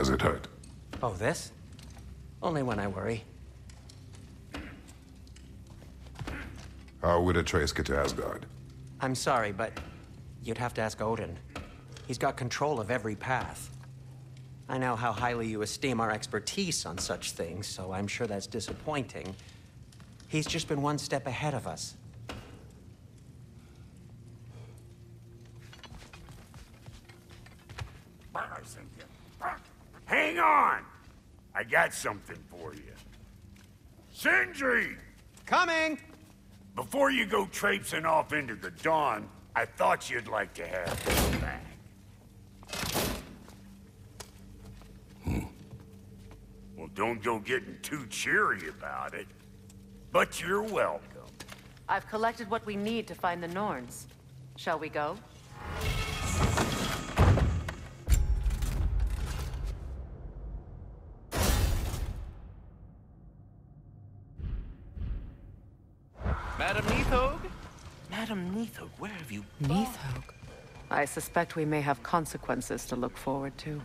Does it hurt? Oh, this? Only when I worry. How would a trace get to Asgard? I'm sorry, but you'd have to ask Odin. He's got control of every path. I know how highly you esteem our expertise on such things, so I'm sure that's disappointing. He's just been one step ahead of us. Hang on! I got something for you. Sindri! Coming! Before you go traipsing off into the dawn, I thought you'd like to have this back. Hmm. Well, don't go getting too cheery about it. But you're welcome. I've collected what we need to find the Norns. Shall we go? Madam Nidhogg? Madam Nidhogg, where have you gone? Nidhogg. I suspect we may have consequences to look forward to.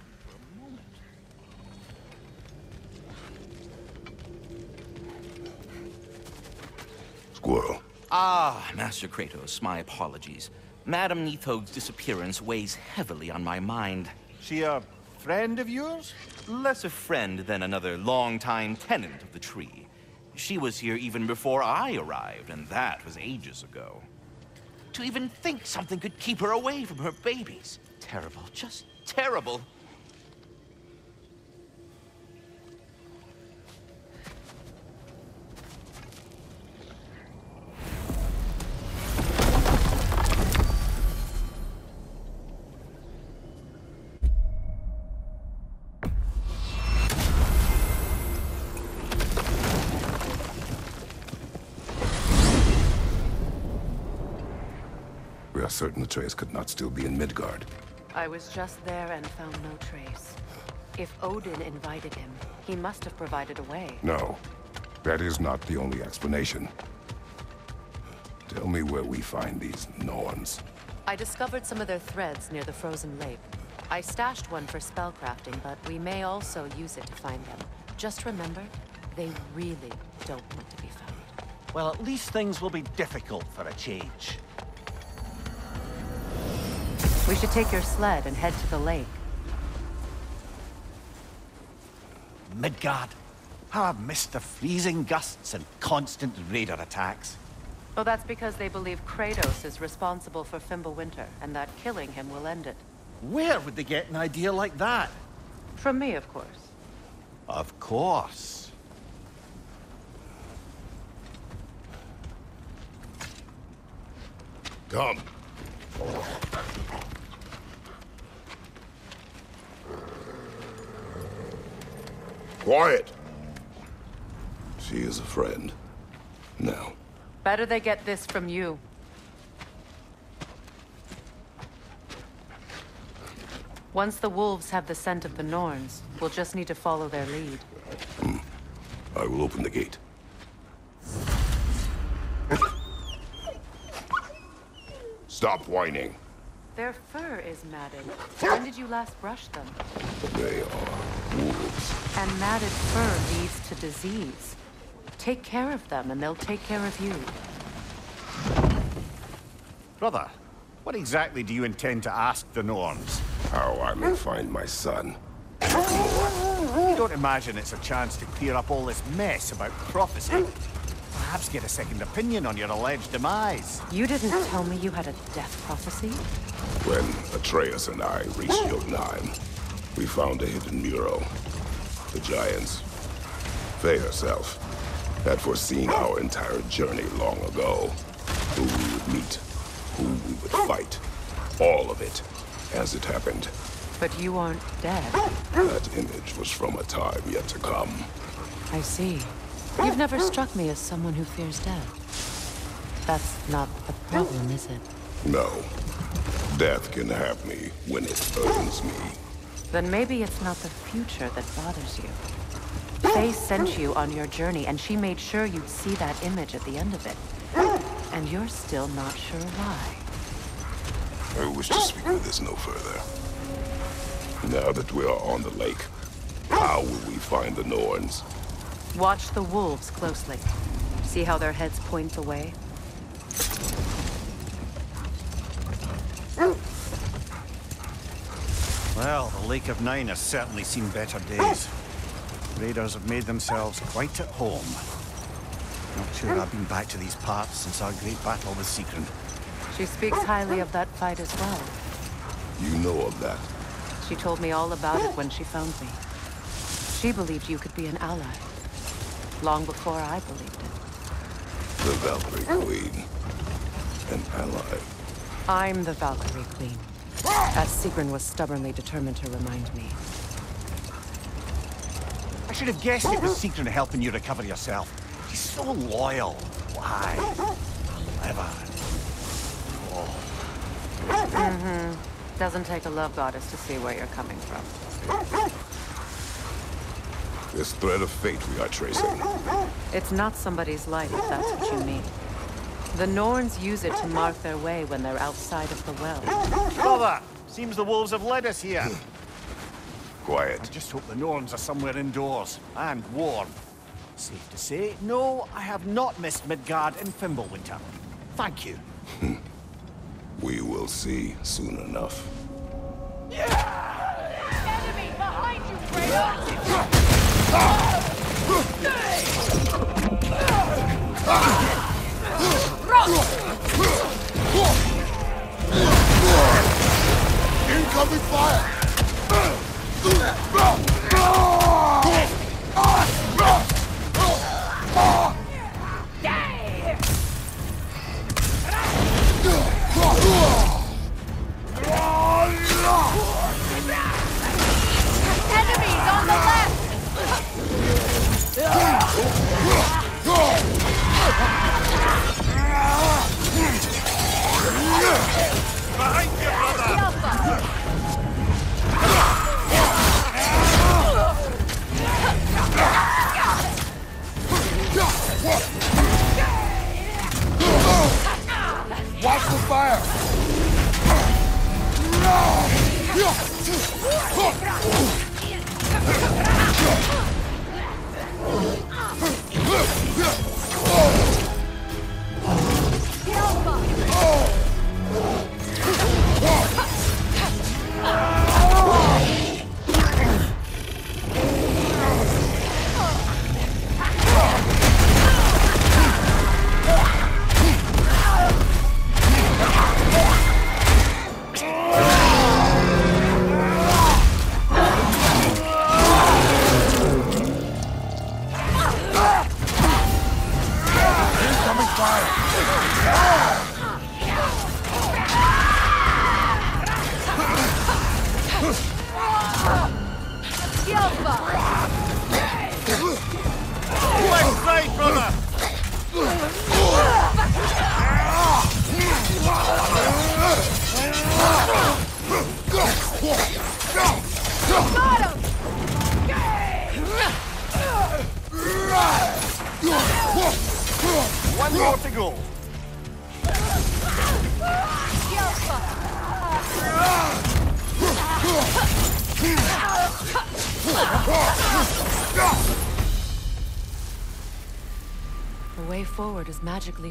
Squirrel. Ah, Master Kratos, my apologies. Madam Nidhogg's disappearance weighs heavily on my mind. She a friend of yours? Less a friend than another longtime tenant of the tree. She was here even before I arrived, and that was ages ago. To even think something could keep her away from her babies. Terrible, just terrible. We are certain Atreus could not still be in Midgard. I was just there and found no trace. If Odin invited him, he must have provided a way. No, that is not the only explanation. Tell me where we find these Norns. I discovered some of their threads near the frozen lake. I stashed one for spellcrafting, but we may also use it to find them. Just remember, they really don't want to be found. Well, at least things will be difficult for a change. We should take your sled and head to the lake. Midgard. How I've missed the freezing gusts and constant raider attacks. Oh, that's because they believe Kratos is responsible for Fimbulwinter, and that killing him will end it. Where would they get an idea like that? From me, of course. Of course. Come. Quiet. She is a friend. Now, Better they get this from you. Once the wolves have the scent of the Norns, we'll just need to follow their lead. Hmm. I will open the gate. Stop whining. Their fur is matted. When did you last brush them? They are. And matted fur leads to disease. Take care of them, and they'll take care of you. Brother, what exactly do you intend to ask the Norns? How I may find my son. You don't imagine it's a chance to clear up all this mess about prophecy? Perhaps get a second opinion on your alleged demise. You didn't tell me you had a death prophecy? When Atreus and I reached Jotunheim, we found a hidden mural. The Giants, Faye herself, had foreseen our entire journey long ago. Who we would meet, who we would fight. All of it, as it happened. But you aren't dead. That image was from a time yet to come. I see. You've never struck me as someone who fears death. That's not the problem, is it? No. Death can have me when it earns me. Then maybe it's not the future that bothers you. Faye sent you on your journey, and she made sure you'd see that image at the end of it. And you're still not sure why. I wish to speak of this no further. Now that we are on the lake, How will we find the Norns? Watch the wolves closely. See how their heads point away? Well, the Lake of Nine has certainly seen better days. Oh! Raiders have made themselves quite at home. Not sure oh. I've been back to these parts since our great battle with Sigrun. She speaks oh, highly of that fight as well. You know of that. She told me all about it when she found me. She believed you could be an ally. Long before I believed it. The Valkyrie Queen. An ally. I'm the Valkyrie Queen. As Sigrun was stubbornly determined to remind me. I should have guessed it was Sigrun helping you recover yourself. She's so loyal. Why? Clever. Oh. Mm-hmm. Doesn't take a love goddess to see where you're coming from. This thread of fate we are tracing. It's not somebody's life, if that's what you mean. The Norns use it to mark their way when they're outside of the well. Brother, seems the wolves have led us here. Quiet. I just hope the Norns are somewhere indoors and warm. Safe to say, no, I have not missed Midgard and Fimbulwinter. Thank you. We will see soon enough. Enemy behind you, Kratos! Incoming fire!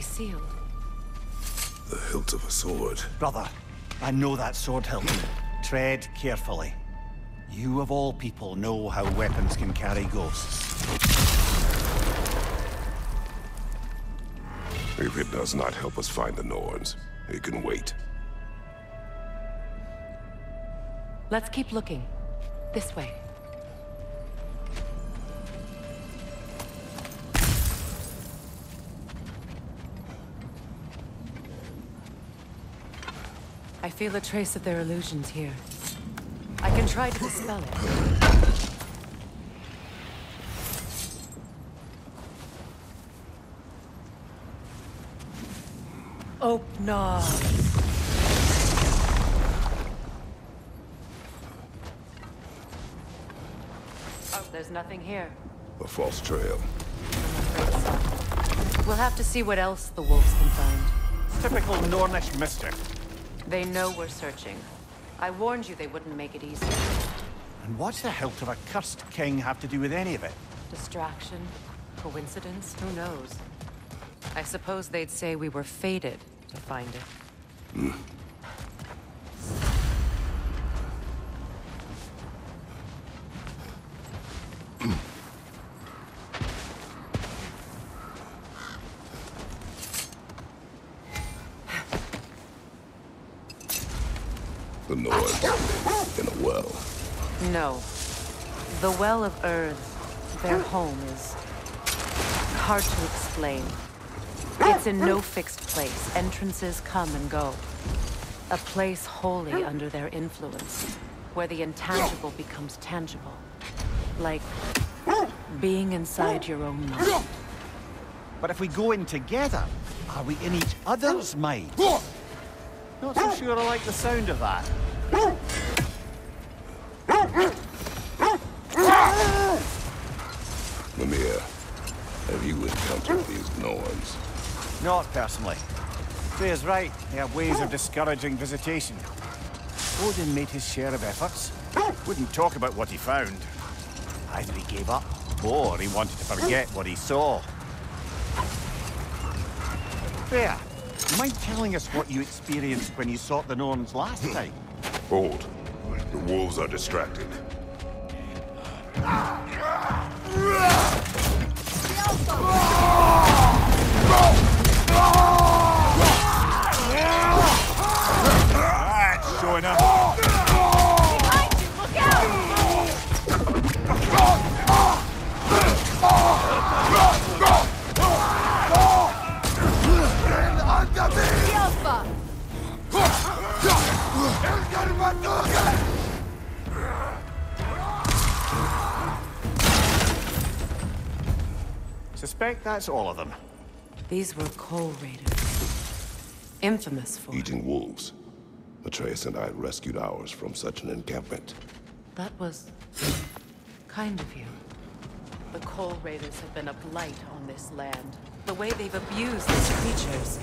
Sealed. The hilt of a sword. Brother, I know that sword hilt. Tread carefully. You of all people know how weapons can carry ghosts. If it does not help us find the Norns, it can wait. Let's keep looking. This way. Feel a trace of their illusions here. I can try to dispel it. Opnar. Oh, there's nothing here. A false trail. We'll have to see what else the wolves can find. Typical Nornish mischief. They know we're searching. I warned you they wouldn't make it easy. And what's the hilt of a cursed king have to do with any of it? Distraction? Coincidence? Who knows? I suppose they'd say we were fated to find it. The Norns live in a well. No. The Well of Urd, their home is hard to explain. It's in no fixed place. Entrances come and go. A place wholly under their influence, where the intangible becomes tangible. Like being inside your own mind. But if we go in together, are we in each other's mind? Not so sure I like the sound of that. Mimir, have you encountered these Norns? Not personally. Freya's right. They have ways of discouraging visitation. Odin made his share of efforts. Wouldn't talk about what he found. Either he gave up, or he wanted to forget what he saw. Freya, mind telling us what you experienced when you sought the Norns last time? Hold. The wolves are distracted. That's Suspect that's all of them. These were coal raiders. Infamous for Eating wolves. Atreus and I rescued ours from such an encampment. That was kind of you. The Coal Raiders have been a blight on this land. The way they've abused these creatures.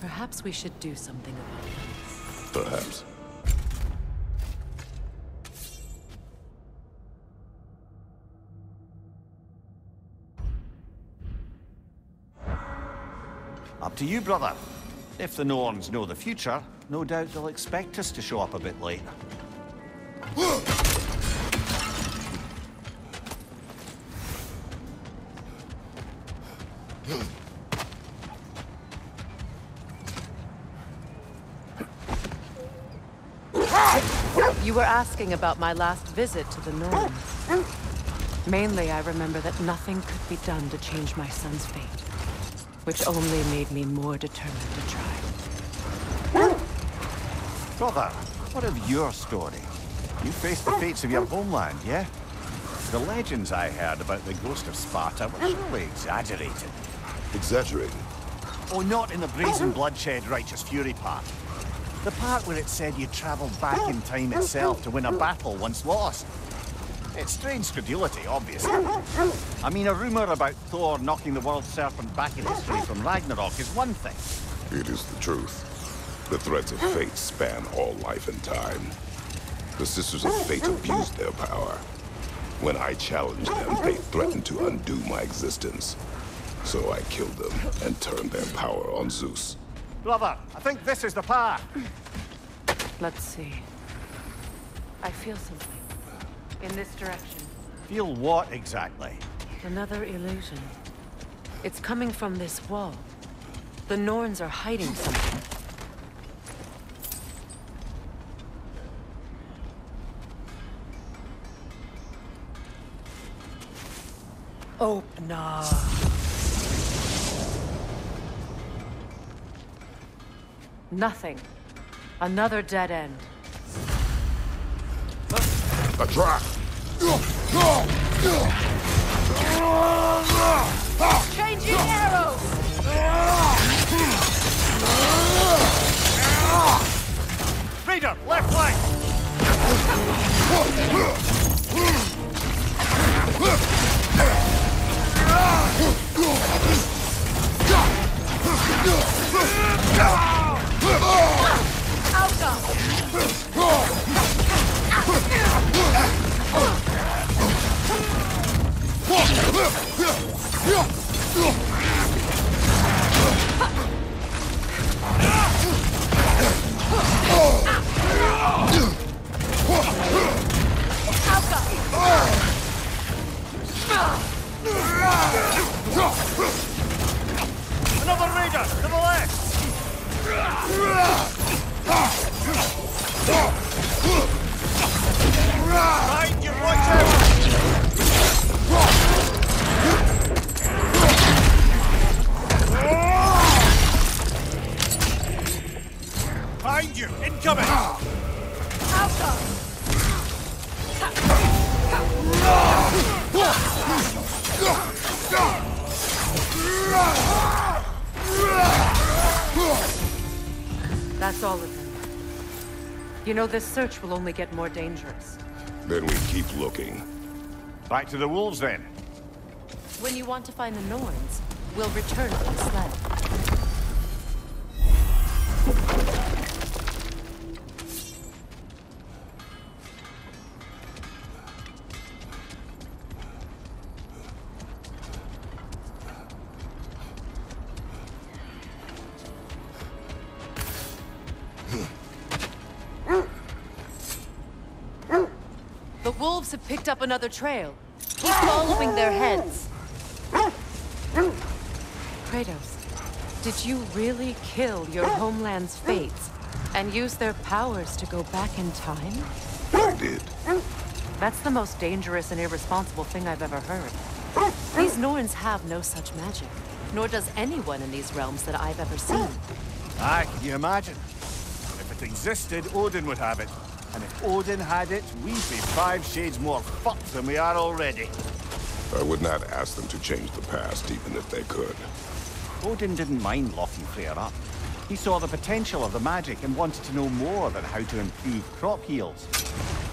Perhaps we should do something about it. Perhaps. Up to you, brother. If the Norns know the future, no doubt they'll expect us to show up a bit late. You were asking about my last visit to the Norns. Mainly, I remember that nothing could be done to change my son's fate. Which only made me more determined to try. Brother, what of your story? You faced the fates of your homeland, yeah? The legends I heard about the ghost of Sparta were surely exaggerated. Exaggerated? Oh, not in the brazen bloodshed righteous fury part. The part where it said you travelled back in time itself to win a battle once lost. It's strange credulity, obviously. I mean, a rumour about Thor knocking the world serpent back in history from Ragnarok is one thing. It is the truth. The threads of fate span all life and time. The Sisters of Fate abused their power. When I challenged them, they threatened to undo my existence. So I killed them and turned their power on Zeus. Brother, I think this is the path. Let's see. I feel something. In this direction. Feel what exactly? Another illusion. It's coming from this wall. The Norns are hiding something. Open up. Nothing. Another dead end. A trap! Changing arrows! Raider, left flank! know, this search will only get more dangerous. Then we keep looking. Back to the wolves, then. When you want to find the Norns, we'll return to the sled. The wolves have picked up another trail. Keep following their heads. Kratos, did you really kill your homeland's fates and use their powers to go back in time? I did. That's the most dangerous and irresponsible thing I've ever heard. These Norns have no such magic, nor does anyone in these realms that I've ever seen. Aye, can you imagine? If it existed, Odin would have it. If Odin had it, we'd be five shades more fucked than we are already. I would not ask them to change the past, even if they could. Odin didn't mind locking Freyr up. He saw the potential of the magic and wanted to know more than how to improve crop yields.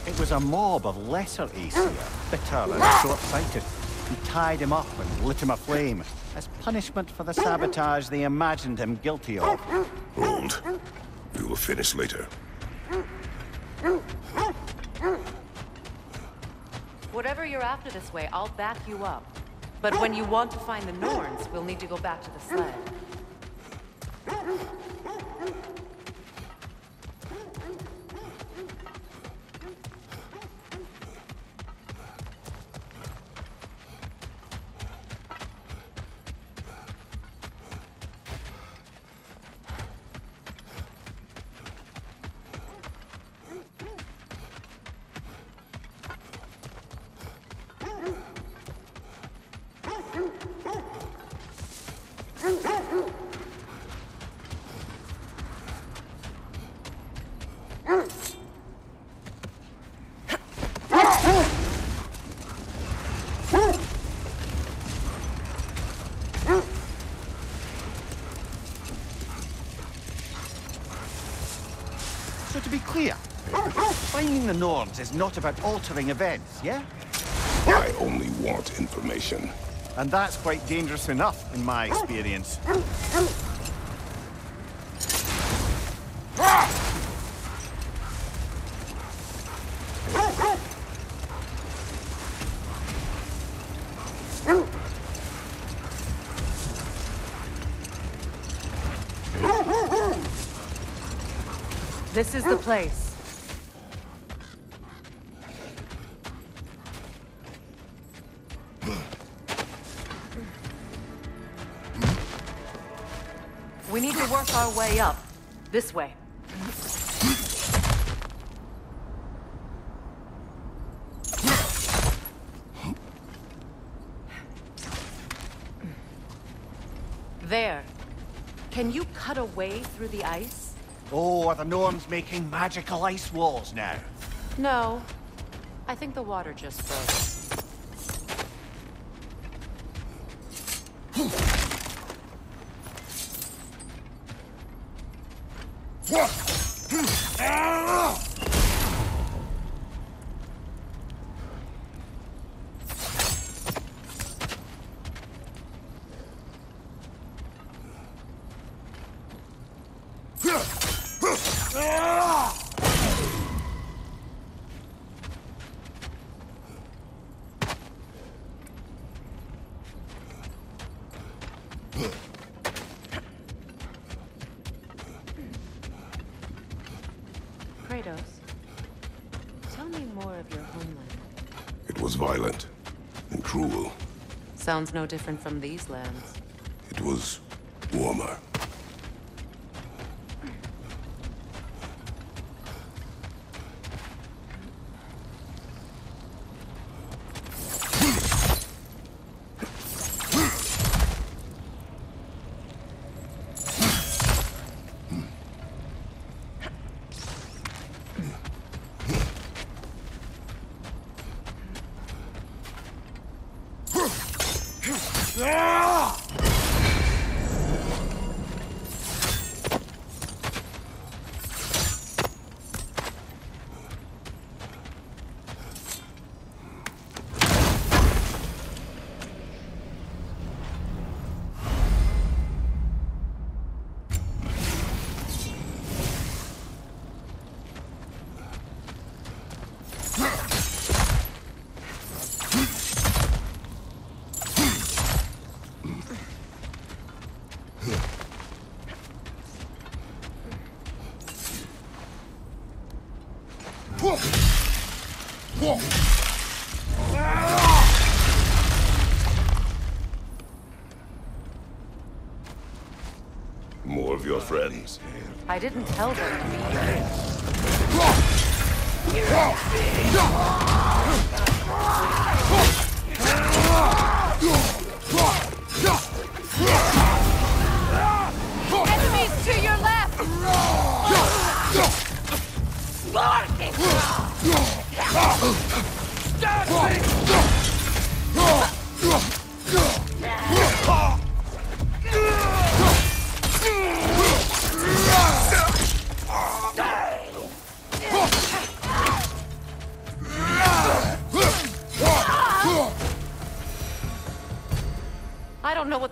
It was a mob of lesser Aesir, bitter and short-sighted, who tied him up and lit him aflame, as punishment for the sabotage they imagined him guilty of. Hold. We will finish later. Whatever you're after this way, I'll back you up. But when you want to find the Norns, we'll need to go back to the sled. Clear, finding the Norns is not about altering events, yeah? I only want information. And that's quite dangerous enough, in my experience. This is the place. We need to work our way up. This way. There. Can you cut a way through the ice? Oh, are the Norns making magical ice walls now? No. I think the water just froze. Kratos, tell me more of your homeland. It was violent and cruel. Sounds no different from these lands. It was warmer. I didn't tell them to be here. Enemies to your left! I don't know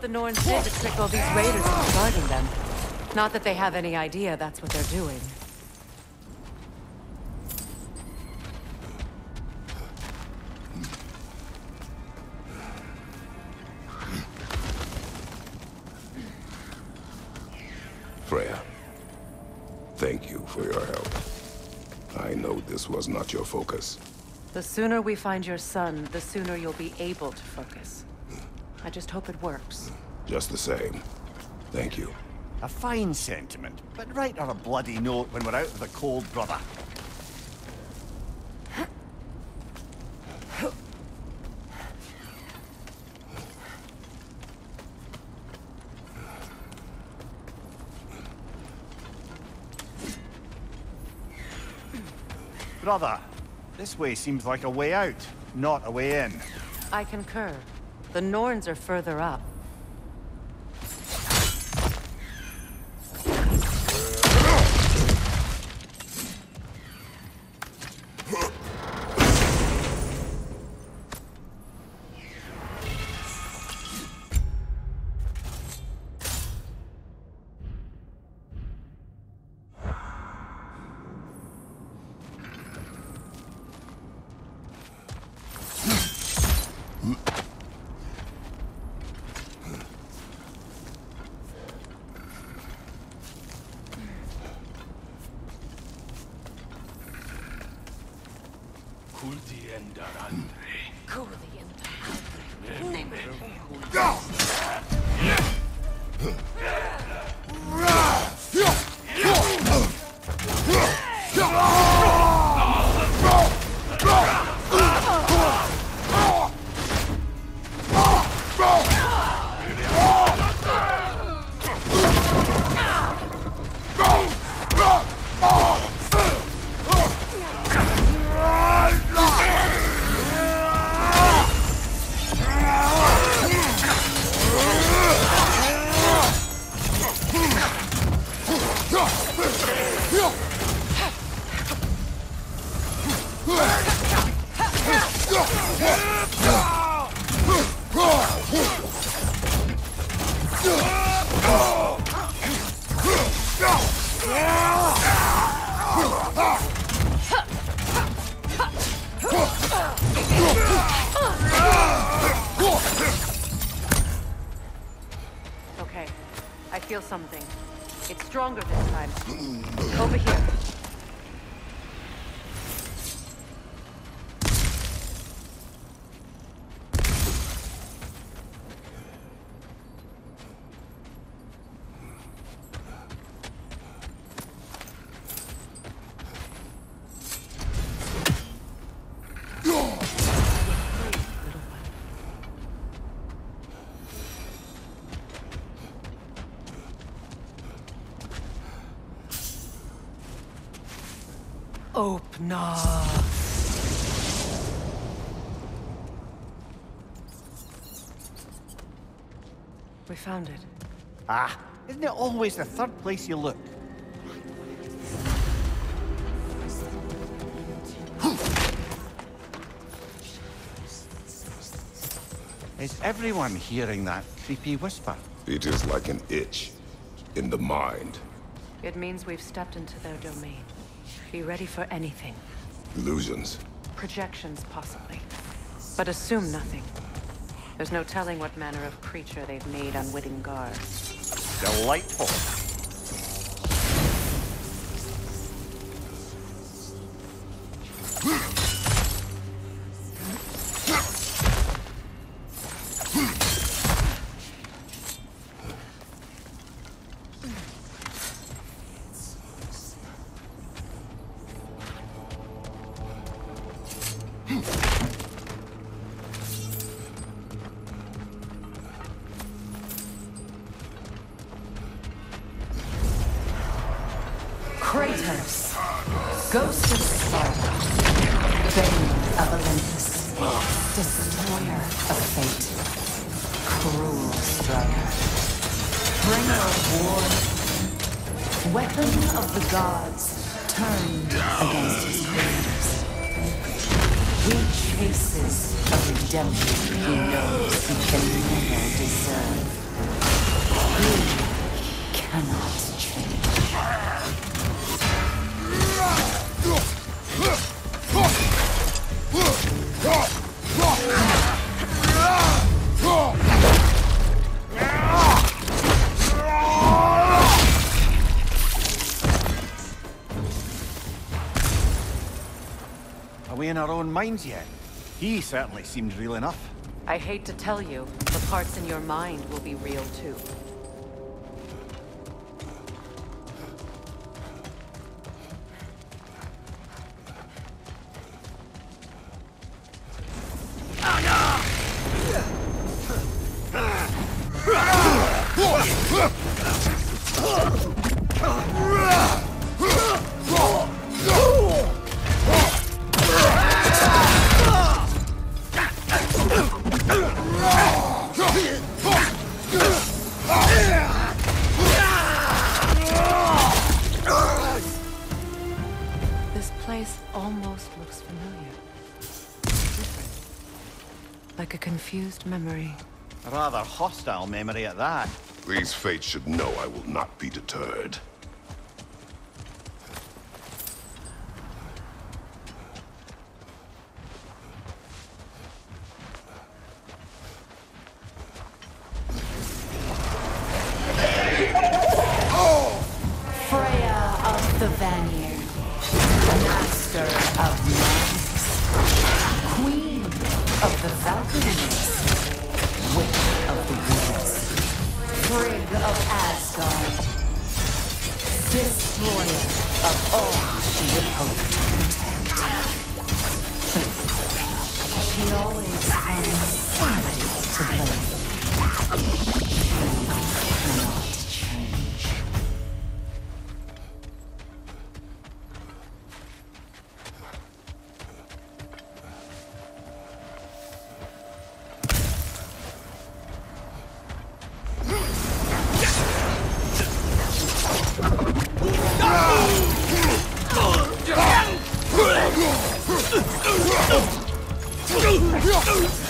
the Norns did to trick all these raiders into guarding them. Not that they have any idea that's what they're doing. Freya, thank you for your help. I know this was not your focus. The sooner we find your son, the sooner you'll be able to focus. I just hope it works. Just the same. Thank you. A fine sentiment, but write her a bloody note when we're out of the cold, brother. Brother, this way seems like a way out, not a way in. I concur. The Norns are further up. Opna. We found it. Ah, isn't it always the third place you look? Is everyone hearing that creepy whisper? It is like an itch in the mind. It means we've stepped into their domain. Be ready for anything. Illusions. Projections, possibly. But assume nothing. There's no telling what manner of creature they've made unwitting guards. Delightful. Minds yet? He certainly seemed real enough. I hate to tell you, the parts in your mind will be real too. Memory at that. These fates should know I will not be deterred. Mimir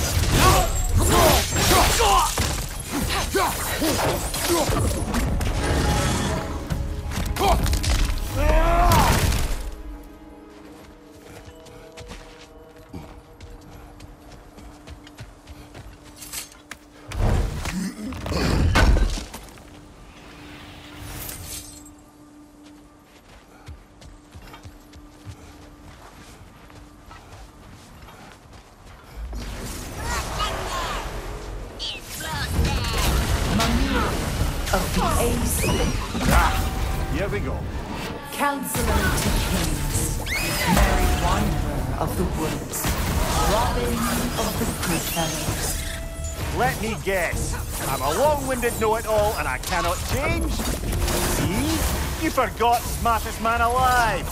long-winded know-it-all and I cannot change? See? You forgot smartest man alive.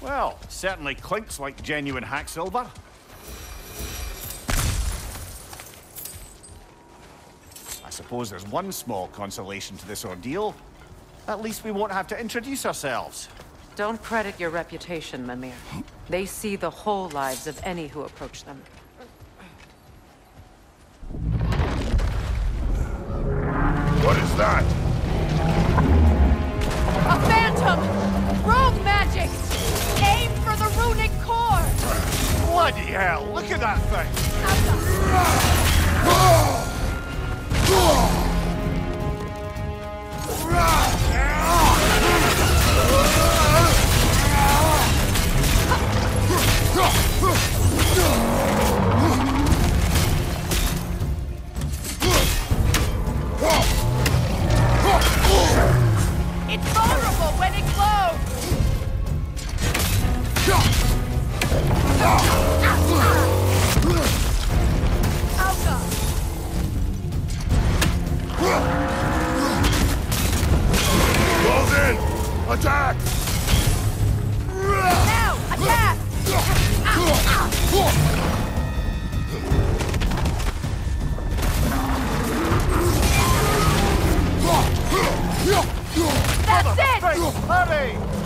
Well, certainly clinks like genuine hacksilver. I suppose there's one small consolation to this ordeal. At least we won't have to introduce ourselves. Don't credit your reputation, Mimir. They see the whole lives of any who approach them. What is that? A phantom! Rogue magic! Aim for the runic core! Bloody hell, look at that thing! It's vulnerable when it glows! Attack! That's it! Hurry!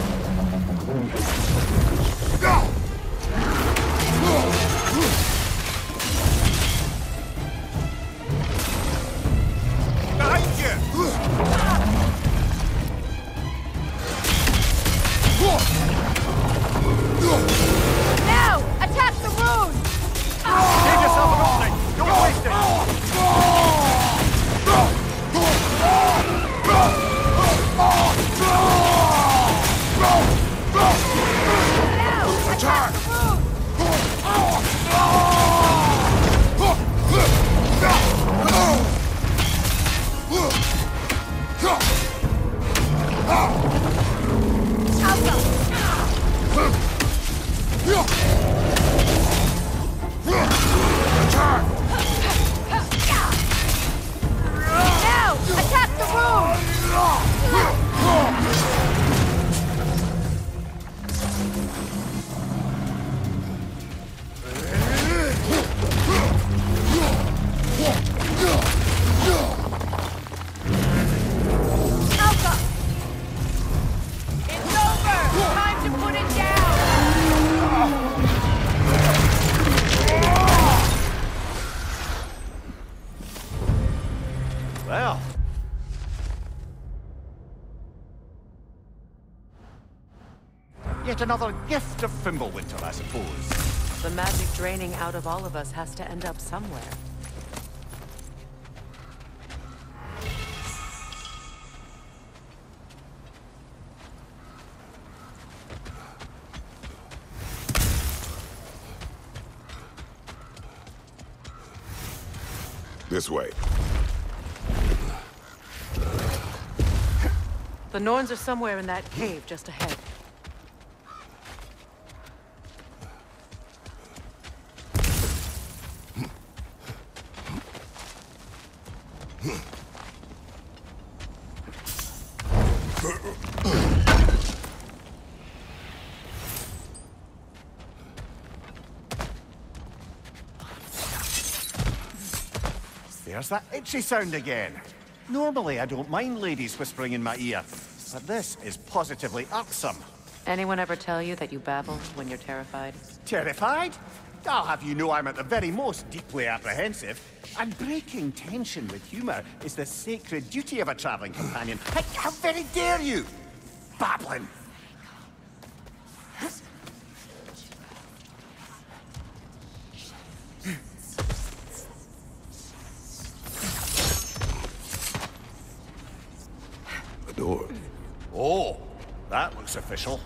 Yet another gift of Fimbulwinter, I suppose. The magic draining out of all of us has to end up somewhere. This way. The Norns are somewhere in that cave just ahead. There's that itchy sound again. Normally, I don't mind ladies whispering in my ear, but this is positively irksome. Anyone ever tell you that you babble when you're terrified? Terrified? I'll have you know I'm at the very most deeply apprehensive. And breaking tension with humour is the sacred duty of a travelling companion. How, how very dare you! Babbling! Official.